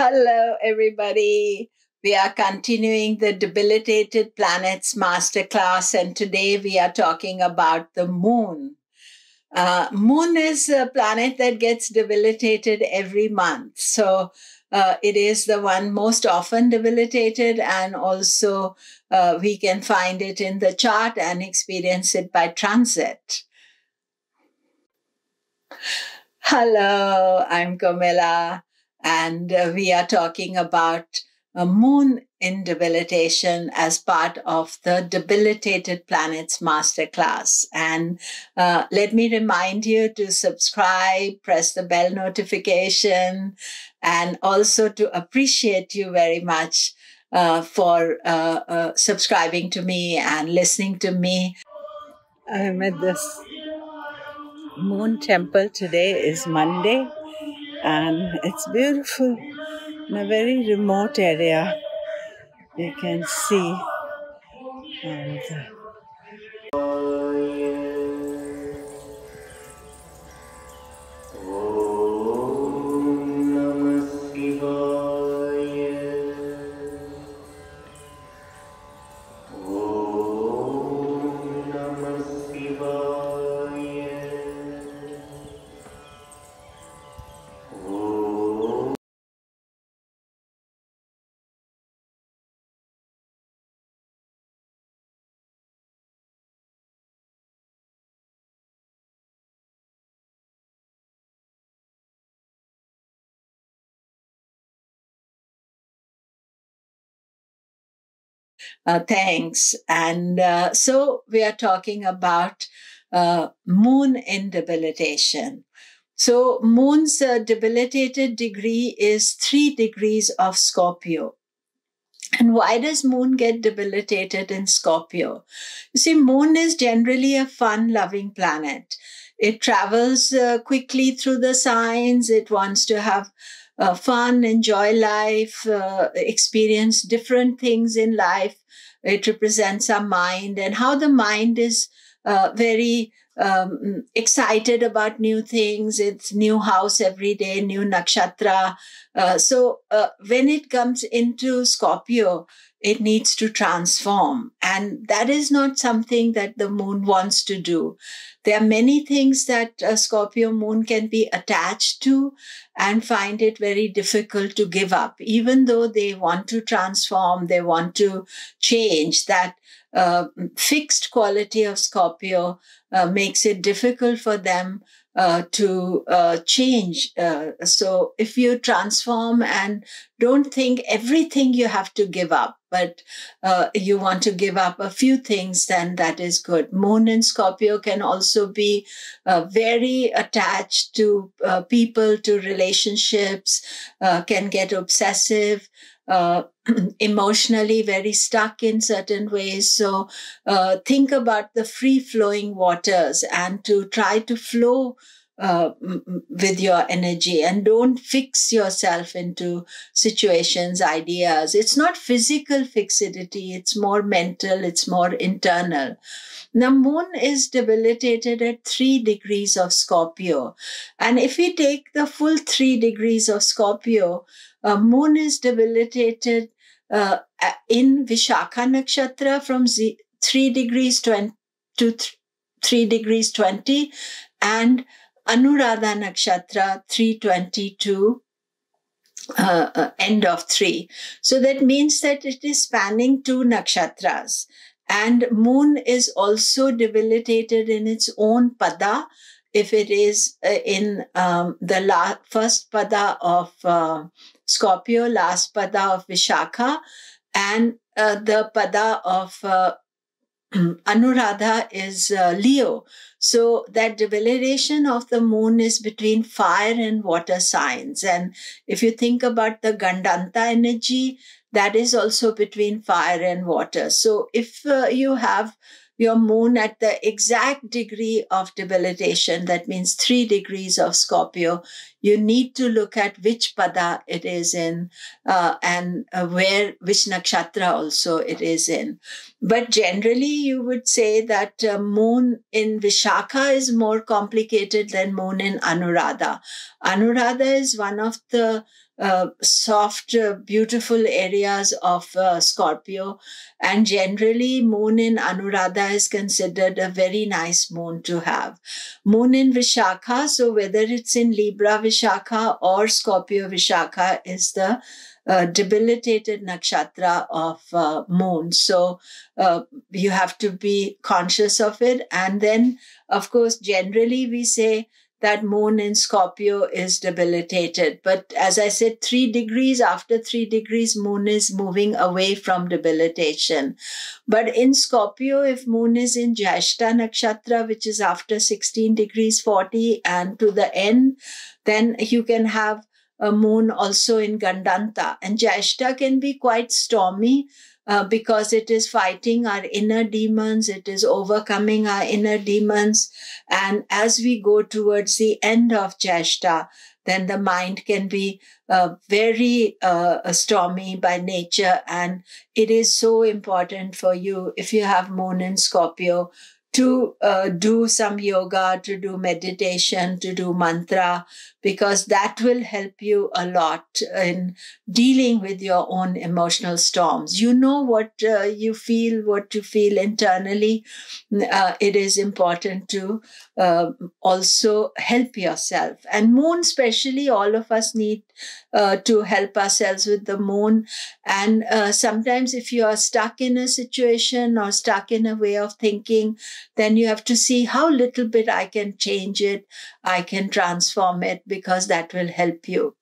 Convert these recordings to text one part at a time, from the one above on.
Hello, everybody. We are continuing the Debilitated Planets Masterclass, and today we are talking about the moon. Uh, moon is a planet that gets debilitated every month. So uh, it is the one most often debilitated, and also uh, we can find it in the chart and experience it by transit. Hello, I'm Komilla, and uh, we are talking about a moon in debilitation as part of the Debilitated Planets Masterclass. And uh, let me remind you to subscribe, press the bell notification, and also to appreciate you very much uh, for uh, uh subscribing to me and listening to me. I'm at this moon temple today is Monday and it's beautiful in a very remote area. You can see. And uh, Uh, thanks. And uh, so we are talking about uh, moon in debilitation. So moon's uh, debilitated degree is three degrees of Scorpio. And why does moon get debilitated in Scorpio? You see, moon is generally a fun loving planet. It travels uh, quickly through the signs. It wants to have uh, fun, enjoy life, uh, experience different things in life. It represents our mind and how the mind is uh, very um, excited about new things. It's new house every day, new nakshatra. Uh, so uh, when it comes into Scorpio, it needs to transform. And that is not something that the moon wants to do. There are many things that a Scorpio moon can be attached to and find it very difficult to give up, even though they want to transform, they want to change. That uh, fixed quality of Scorpio uh, makes it difficult for them uh, to uh, change. Uh, so if you transform and don't think everything you have to give up, but uh, you want to give up a few things, then that is good. Moon in Scorpio can also be very attached to people, to relationships, can get obsessive. Uh, emotionally very stuck in certain ways. So uh, think about the free flowing waters and to try to flow uh, with your energy and don't fix yourself into situations, ideas. It's not physical fixity, it's more mental, it's more internal. Now, moon is debilitated at three degrees of Scorpio. And if we take the full three degrees of Scorpio, uh, moon is debilitated uh, in Vishakha Nakshatra from z- 3 degrees 20 to th- 3 degrees 20 and Anuradha Nakshatra 322 uh, uh, end of 3. So that means that it is spanning two nakshatras. And moon is also debilitated in its own pada if it is uh, in um, the la- first pada of uh, Scorpio, last pada of Vishakha, and uh, the pada of uh, Anuradha is uh, Leo. So that debilitation of the moon is between fire and water signs. And if you think about the Gandanta energy, that is also between fire and water. So if uh, you have your moon at the exact degree of debilitation, that means three degrees of Scorpio, you need to look at which pada it is in uh, and uh, where, which nakshatra also it is in. But generally, you would say that uh, moon in Vishakha is more complicated than moon in Anuradha. Anuradha is one of the uh, soft, uh, beautiful areas of uh, Scorpio. And generally, moon in Anuradha is considered a very nice moon to have. Moon in Vishakha, so whether it's in Libra Vishakha or Scorpio Vishakha, is the uh, debilitated nakshatra of uh, moon. So uh, you have to be conscious of it. And then, of course, generally we say that moon in Scorpio is debilitated. But as I said, three degrees after three degrees, moon is moving away from debilitation. But in Scorpio, if moon is in Jyeshta nakshatra, which is after 16 degrees 40 and to the end, then you can have a moon also in Gandanta. And Jyeshta can be quite stormy uh, because it is fighting our inner demons, it is overcoming our inner demons. And as we go towards the end of Jyeshta, then the mind can be uh, very uh, stormy by nature. And it is so important for you, if you have moon in Scorpio, to uh, do some yoga, to do meditation, to do mantra, because that will help you a lot in dealing with your own emotional storms. You know what uh, you feel, what you feel internally. Uh, it is important to uh, also help yourself. And moon, especially, all of us need uh, to help ourselves with the moon. And uh, sometimes, if you are stuck in a situation or stuck in a way of thinking, then you have to see how little bit I can change it, I can transform it because that will help you.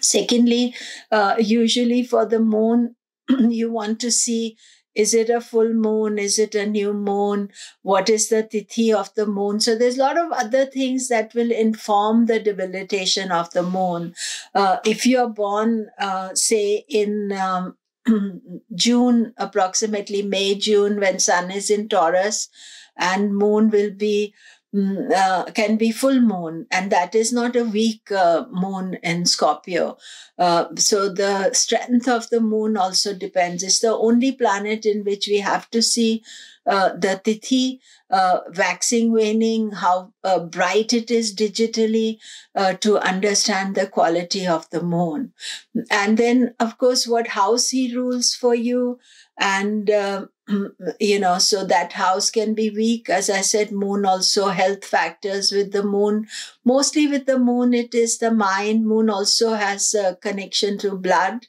Secondly, uh, usually for the moon, you want to see is it a full moon? Is it a new moon? What is the tithi of the moon? So there's a lot of other things that will inform the debilitation of the moon. Uh, if you're born, uh, say, in um, June, approximately May, June, when sun is in Taurus, and moon will be uh, can be full moon, and that is not a weak uh, moon in Scorpio. Uh, so the strength of the moon also depends. It's the only planet in which we have to see uh, the tithi uh, waxing, waning, how uh, bright it is digitally to understand the quality of the moon. And then, of course, what house he rules for you and you know so that house can be weak. As i said moon also health factors with the moon. Mostly with the moon it is the mind. Moon also has a connection to blood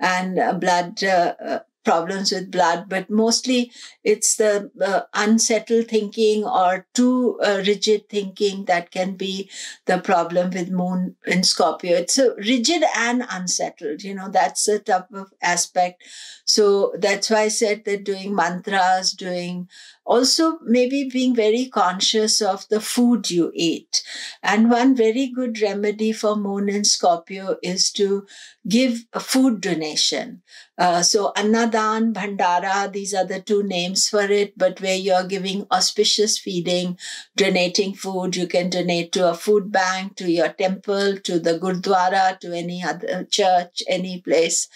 and uh, blood uh, uh problems with blood, but mostly it's the uh, unsettled thinking or too uh, rigid thinking that can be the problem with moon in Scorpio. It's a rigid and unsettled, you know, that's the type of aspect. So that's why I said that doing mantras, doing also maybe being very conscious of the food you eat. And one very good remedy for moon and Scorpio is to give a food donation. Uh, so Annadan, Bhandara, these are the two names for it, but where you're giving auspicious feeding, donating food, you can donate to a food bank, to your temple, to the Gurdwara, to any other church, any place.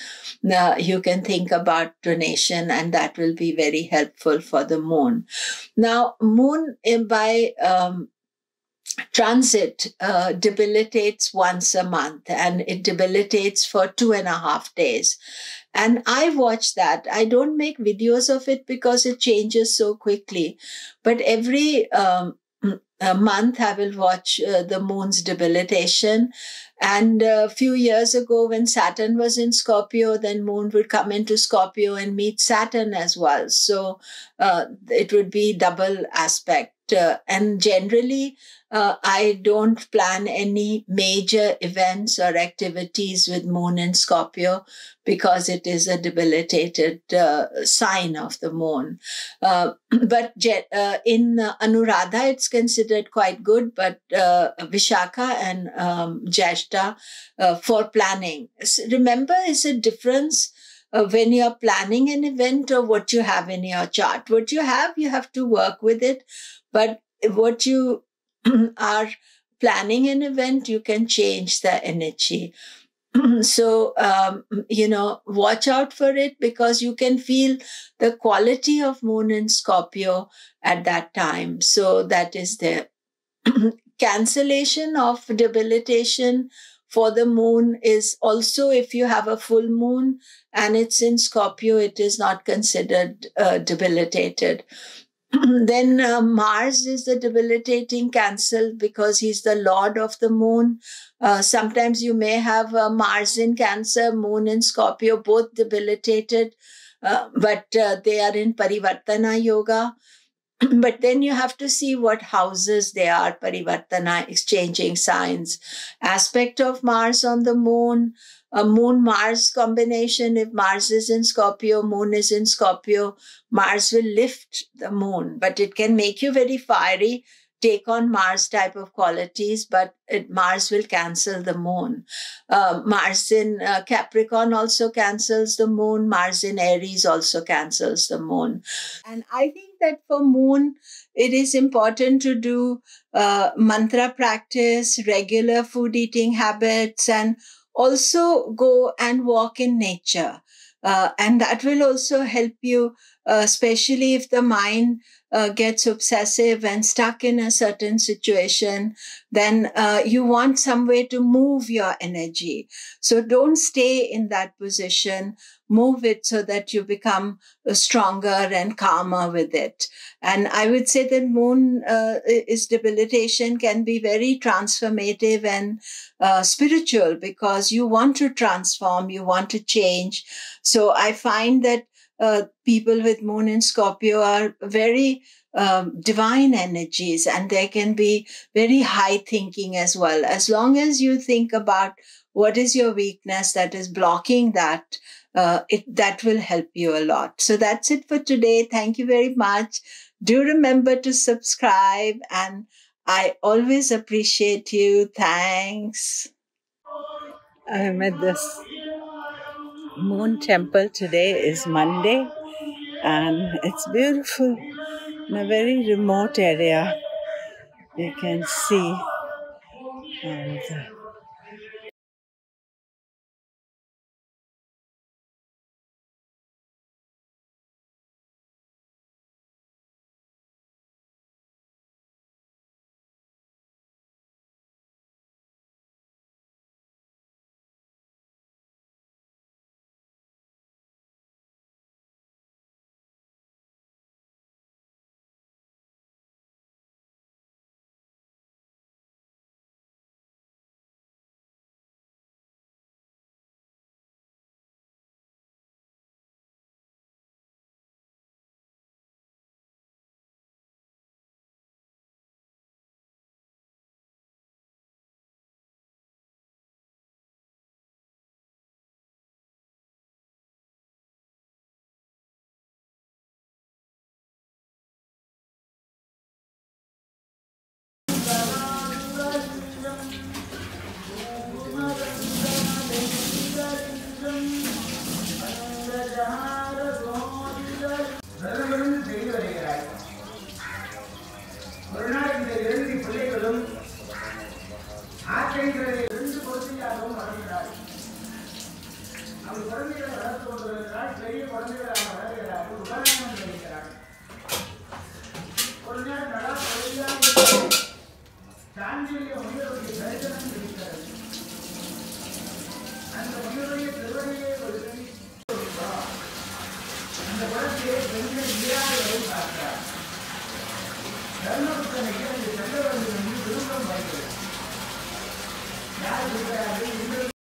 Uh, you can think about donation and that will be very helpful for the moon. Now, moon by um, transit uh, debilitates once a month and it debilitates for two and a half days. And I watch that. I don't make videos of it because it changes so quickly. But every um, month, I will watch uh, the moon's debilitation. And a few years ago, when Saturn was in Scorpio, then Moon would come into Scorpio and meet Saturn as well. So uh, it would be double aspect. Uh, and generally, uh, I don't plan any major events or activities with Moon in Scorpio because it is a debilitated uh, sign of the moon. Uh, but uh, in Anuradha, it's considered quite good, but uh, Vishakha and um, Jyeshta uh, for planning. Remember, is a difference. Uh, when you're planning an event or what you have in your chart. What you have, you have to work with it. But what you are planning an event, you can change the energy. so, um, you know, watch out for it because you can feel the quality of Moon in Scorpio at that time. So, that is the Cancellation of debilitation for the moon is also if you have a full moon and it's in Scorpio, it is not considered uh, debilitated. then uh, Mars is the debilitating Cancer because he's the lord of the moon. Uh, sometimes you may have uh, Mars in Cancer, Moon in Scorpio, both debilitated, uh, but uh, they are in Parivartana Yoga. but then you have to see what houses they are, Parivartana, exchanging signs. Aspect of Mars on the moon, a moon Mars combination. If Mars is in Scorpio, moon is in Scorpio, Mars will lift the moon, but it can make you very fiery, take on Mars type of qualities, but it, Mars will cancel the moon. Uh, Mars in uh, Capricorn also cancels the moon. Mars in Aries also cancels the moon. And I think that for moon, it is important to do uh, mantra practice, regular food eating habits, and also go and walk in nature. Uh, and that will also help you, uh, especially if the mind uh, gets obsessive and stuck in a certain situation, then uh, you want some way to move your energy. So don't stay in that position. Move it so that you become stronger and calmer with it. And I would say that moon uh, is debilitation can be very transformative and uh, spiritual because you want to transform, you want to change. So I find that uh, people with moon in Scorpio are very um, divine energies and they can be very high thinking as well. As long as you think about what is your weakness that is blocking that, uh, it, that will help you a lot. So that's it for today. Thank you very much. Do remember to subscribe and I always appreciate you. Thanks. I'm at this moon temple today is Monday and it's beautiful in a very remote area. You can see and uh, தர்மபுத்தனைக்கு நீங்கள் செல்ல வேண்டும் என்று விருப்பம் வருகிறது யார் சொல்கிறார்கள்